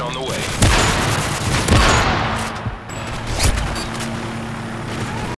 on the way.